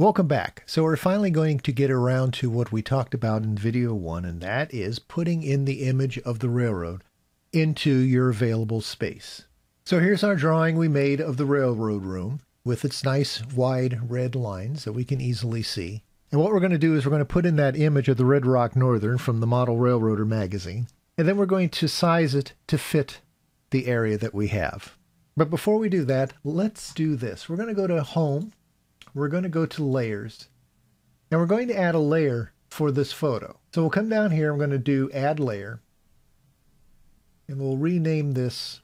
Welcome back. So we're finally going to get around to what we talked about in video one, and that is putting in the image of the railroad into your available space. So here's our drawing we made of the railroad room with its nice wide red lines that we can easily see. And what we're going to do is we're going to put in that image of the Red Rock Northern from the Model Railroader magazine, and then we're going to size it to fit the area that we have. But before we do that, let's do this. We're going to go to Home, we're going to go to layers and we're going to add a layer for this photo. So we'll come down here, I'm going to do add layer and we'll rename this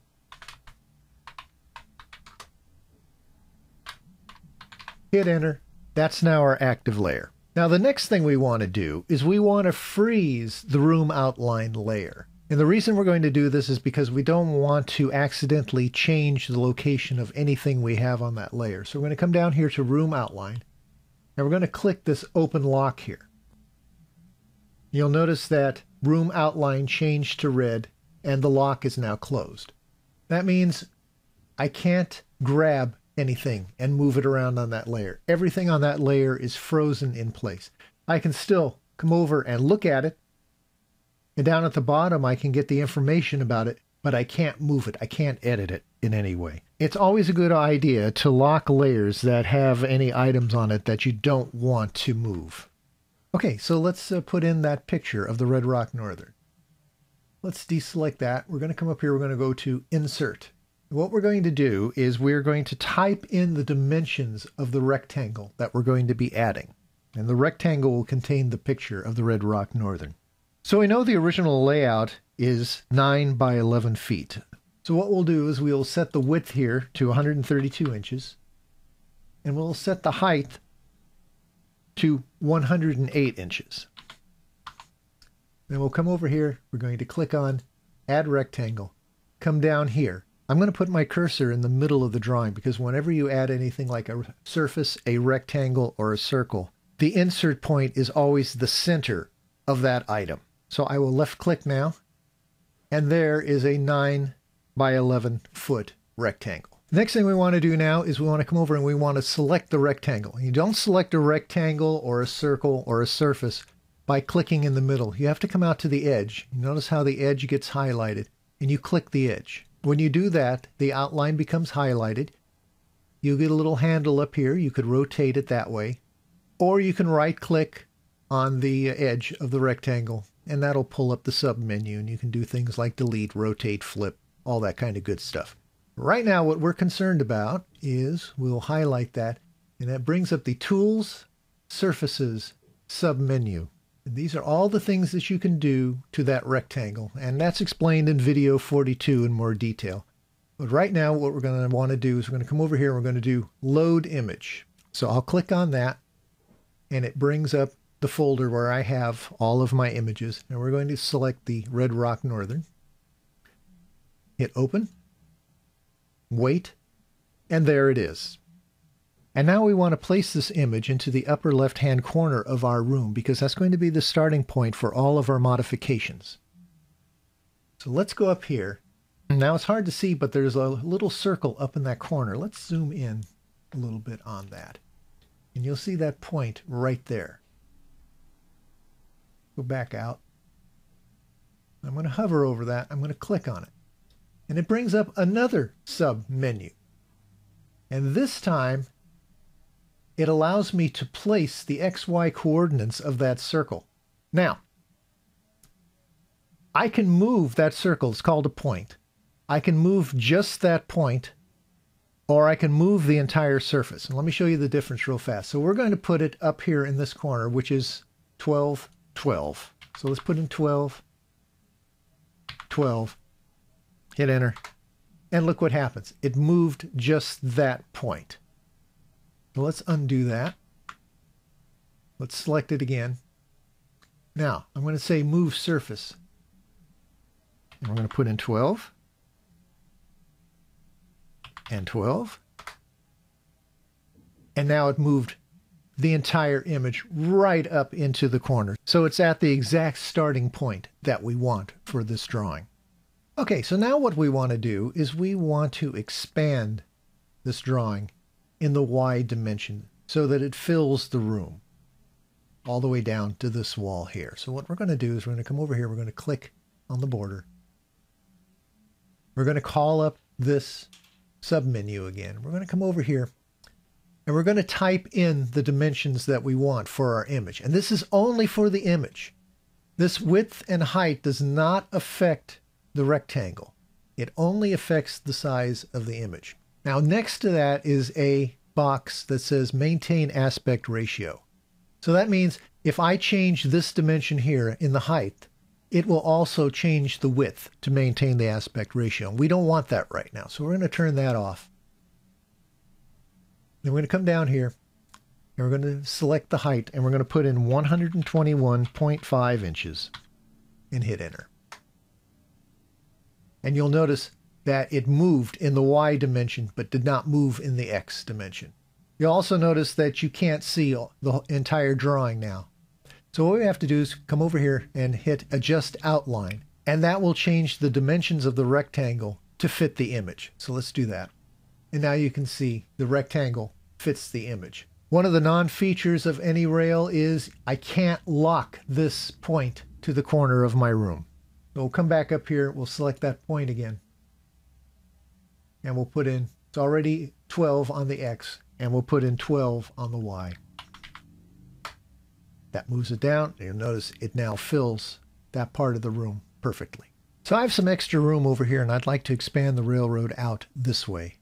hit enter. That's now our active layer. Now the next thing we want to do is we want to freeze the room outline layer. And the reason we're going to do this is because we don't want to accidentally change the location of anything we have on that layer. So we're going to come down here to Room Outline, and we're going to click this Open Lock here. You'll notice that Room Outline changed to red, and the lock is now closed. That means I can't grab anything and move it around on that layer. Everything on that layer is frozen in place. I can still come over and look at it, and down at the bottom, I can get the information about it, but I can't move it. I can't edit it in any way. It's always a good idea to lock layers that have any items on it that you don't want to move. Okay, so let's uh, put in that picture of the Red Rock Northern. Let's deselect that. We're going to come up here. We're going to go to Insert. What we're going to do is we're going to type in the dimensions of the rectangle that we're going to be adding. And the rectangle will contain the picture of the Red Rock Northern. So we know the original layout is 9 by 11 feet. So what we'll do is we'll set the width here to 132 inches, and we'll set the height to 108 inches. Then we'll come over here, we're going to click on Add Rectangle, come down here. I'm going to put my cursor in the middle of the drawing because whenever you add anything like a surface, a rectangle, or a circle, the insert point is always the center of that item. So I will left click now, and there is a 9 by 11 foot rectangle. Next thing we want to do now is we want to come over and we want to select the rectangle. You don't select a rectangle or a circle or a surface by clicking in the middle. You have to come out to the edge. Notice how the edge gets highlighted and you click the edge. When you do that, the outline becomes highlighted. You get a little handle up here. You could rotate it that way. Or you can right click on the edge of the rectangle and that'll pull up the sub menu and you can do things like delete, rotate, flip, all that kind of good stuff. Right now, what we're concerned about is we'll highlight that and that brings up the tools, surfaces, sub menu. And these are all the things that you can do to that rectangle and that's explained in video 42 in more detail. But right now, what we're going to want to do is we're going to come over here and we're going to do load image. So I'll click on that and it brings up the folder where I have all of my images. And we're going to select the Red Rock Northern. Hit open. Wait. And there it is. And now we want to place this image into the upper left-hand corner of our room because that's going to be the starting point for all of our modifications. So let's go up here. Now it's hard to see, but there's a little circle up in that corner. Let's zoom in a little bit on that. And you'll see that point right there. Go back out. I'm going to hover over that. I'm going to click on it. And it brings up another sub menu. And this time, it allows me to place the XY coordinates of that circle. Now, I can move that circle. It's called a point. I can move just that point, or I can move the entire surface. And let me show you the difference real fast. So we're going to put it up here in this corner, which is 12 12. So let's put in 12, 12, hit enter, and look what happens. It moved just that point. So let's undo that. Let's select it again. Now, I'm going to say move surface. And we're going to put in 12 and 12. And now it moved the entire image right up into the corner. So it's at the exact starting point that we want for this drawing. Okay, so now what we want to do is we want to expand this drawing in the Y dimension. so that it fills the room all the way down to this wall here. So what we're going to do is we're going to come over here. We're going to click on the border. We're going to call up this submenu again. We're going to come over here and we're going to type in the dimensions that we want for our image. And this is only for the image. This width and height does not affect the rectangle. It only affects the size of the image. Now next to that is a box that says maintain aspect ratio. So that means if I change this dimension here in the height, it will also change the width to maintain the aspect ratio. We don't want that right now, so we're going to turn that off. Then we're going to come down here and we're going to select the height and we're going to put in 121.5 inches and hit enter. And you'll notice that it moved in the y dimension but did not move in the x dimension. You'll also notice that you can't see the entire drawing now. So what we have to do is come over here and hit adjust outline and that will change the dimensions of the rectangle to fit the image. So let's do that. And now you can see the rectangle fits the image. One of the non-features of AnyRail is I can't lock this point to the corner of my room. So we'll come back up here, we'll select that point again. And we'll put in, it's already 12 on the X, and we'll put in 12 on the Y. That moves it down. You'll notice it now fills that part of the room perfectly. So I have some extra room over here and I'd like to expand the railroad out this way.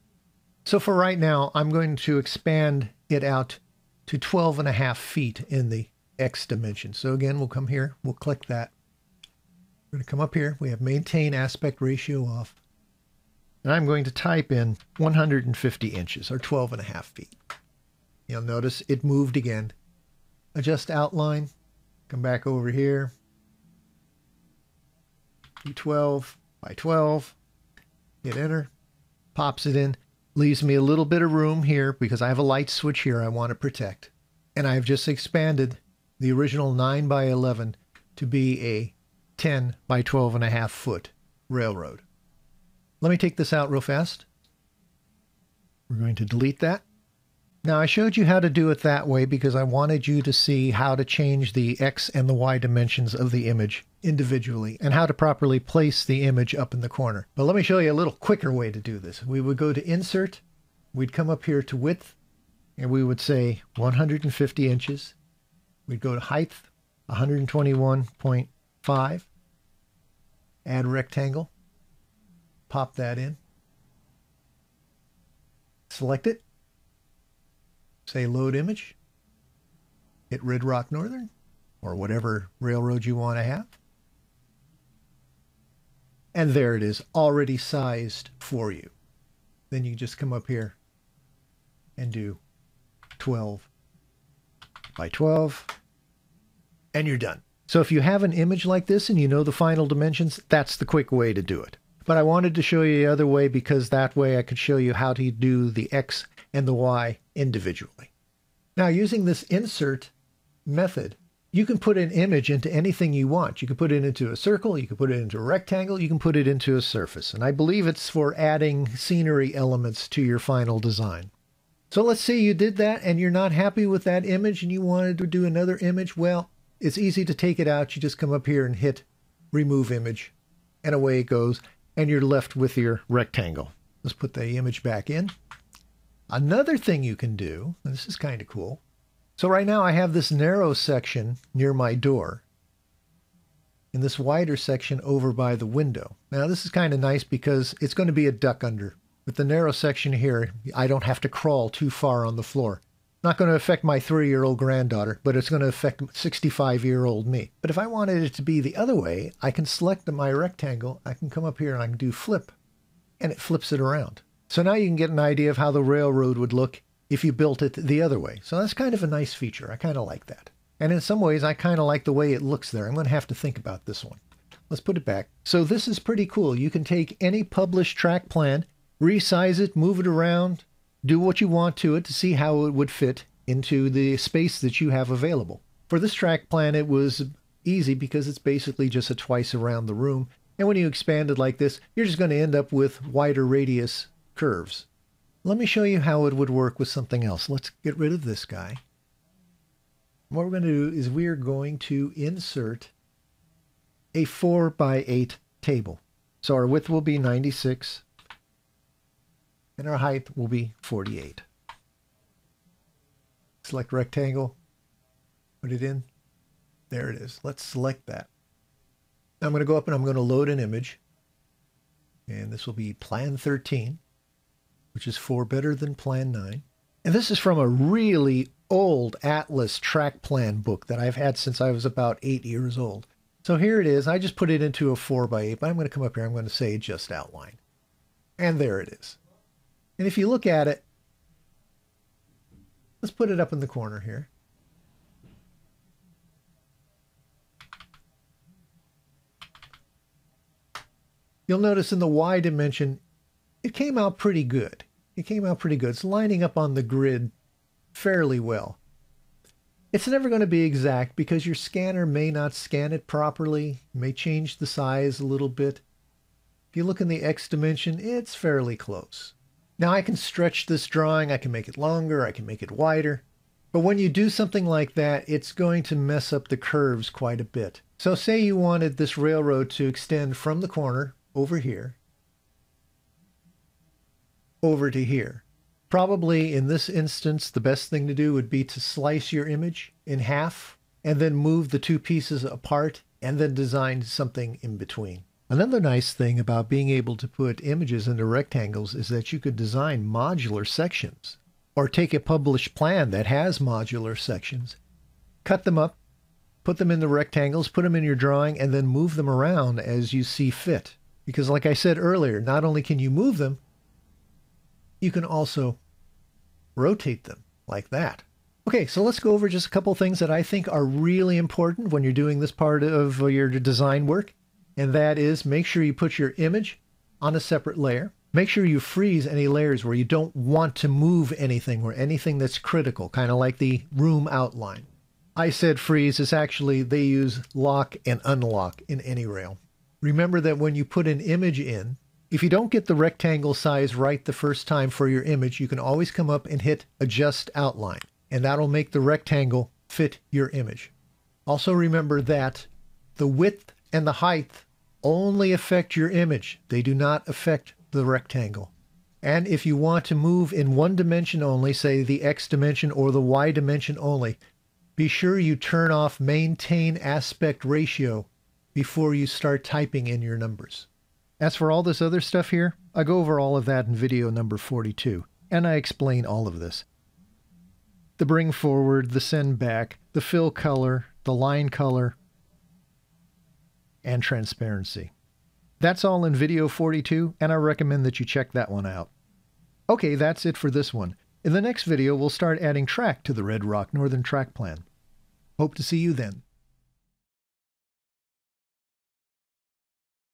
So for right now, I'm going to expand it out to 12 and a half feet in the X dimension. So again, we'll come here, we'll click that. We're going to come up here. We have maintain aspect ratio off. And I'm going to type in 150 inches or 12 and a half feet. You'll notice it moved again. Adjust outline. Come back over here. 12 by 12. Hit enter. Pops it in leaves me a little bit of room here because I have a light switch here I want to protect. And I've just expanded the original 9 by 11 to be a 10 by 12 and a half foot railroad. Let me take this out real fast. We're going to delete that. Now I showed you how to do it that way because I wanted you to see how to change the X and the Y dimensions of the image individually and how to properly place the image up in the corner. But let me show you a little quicker way to do this. We would go to insert, we'd come up here to width, and we would say 150 inches. We'd go to height, 121.5. Add rectangle. Pop that in. Select it say load image, hit Red Rock Northern or whatever railroad you want to have. And there it is, already sized for you. Then you just come up here and do 12 by 12, and you're done. So if you have an image like this and you know the final dimensions, that's the quick way to do it. But I wanted to show you the other way because that way I could show you how to do the X and the Y individually. Now, using this insert method, you can put an image into anything you want. You can put it into a circle, you can put it into a rectangle, you can put it into a surface. And I believe it's for adding scenery elements to your final design. So let's say you did that and you're not happy with that image and you wanted to do another image. Well, it's easy to take it out. You just come up here and hit remove image and away it goes and you're left with your rectangle. Let's put the image back in. Another thing you can do, this is kind of cool. So right now I have this narrow section near my door and this wider section over by the window. Now this is kind of nice because it's going to be a duck under. With the narrow section here, I don't have to crawl too far on the floor. Not going to affect my three-year-old granddaughter, but it's going to affect 65-year-old me. But if I wanted it to be the other way, I can select my rectangle, I can come up here and I can do flip, and it flips it around. So now you can get an idea of how the railroad would look if you built it the other way. So that's kind of a nice feature. I kind of like that. And in some ways, I kind of like the way it looks there. I'm going to have to think about this one. Let's put it back. So this is pretty cool. You can take any published track plan, resize it, move it around, do what you want to it to see how it would fit into the space that you have available. For this track plan, it was easy because it's basically just a twice around the room. And when you expand it like this, you're just going to end up with wider radius curves. Let me show you how it would work with something else. Let's get rid of this guy. What we're going to do is we're going to insert a 4 by 8 table. So our width will be 96 and our height will be 48. Select rectangle, put it in. There it is. Let's select that. I'm going to go up and I'm going to load an image. And this will be Plan 13, which is 4 better than Plan 9. And this is from a really old Atlas track plan book that I've had since I was about 8 years old. So here it is. I just put it into a 4 by 8 but I'm going to come up here. I'm going to say just outline. And there it is. And if you look at it, let's put it up in the corner here. You'll notice in the Y dimension, it came out pretty good. It came out pretty good. It's lining up on the grid fairly well. It's never going to be exact because your scanner may not scan it properly, may change the size a little bit. If you look in the X dimension, it's fairly close. Now I can stretch this drawing, I can make it longer, I can make it wider. But when you do something like that, it's going to mess up the curves quite a bit. So say you wanted this railroad to extend from the corner over here over to here. Probably in this instance, the best thing to do would be to slice your image in half and then move the two pieces apart and then design something in between. Another nice thing about being able to put images into rectangles is that you could design modular sections or take a published plan that has modular sections, cut them up, put them in the rectangles, put them in your drawing, and then move them around as you see fit. Because, like I said earlier, not only can you move them, you can also rotate them like that. Okay, so let's go over just a couple things that I think are really important when you're doing this part of your design work. And that is make sure you put your image on a separate layer. Make sure you freeze any layers where you don't want to move anything or anything that's critical, kind of like the room outline. I said freeze, is actually they use lock and unlock in AnyRail. Remember that when you put an image in, if you don't get the rectangle size right the first time for your image, you can always come up and hit Adjust Outline, and that'll make the rectangle fit your image. Also remember that the width and the height only affect your image. They do not affect the rectangle. And if you want to move in one dimension only, say the X dimension or the Y dimension only, be sure you turn off Maintain Aspect Ratio before you start typing in your numbers. As for all this other stuff here, I go over all of that in video number 42, and I explain all of this. The bring forward, the send back, the fill color, the line color, and transparency. That's all in video 42, and I recommend that you check that one out. Okay, that's it for this one. In the next video, we'll start adding track to the Red Rock Northern Track Plan. Hope to see you then.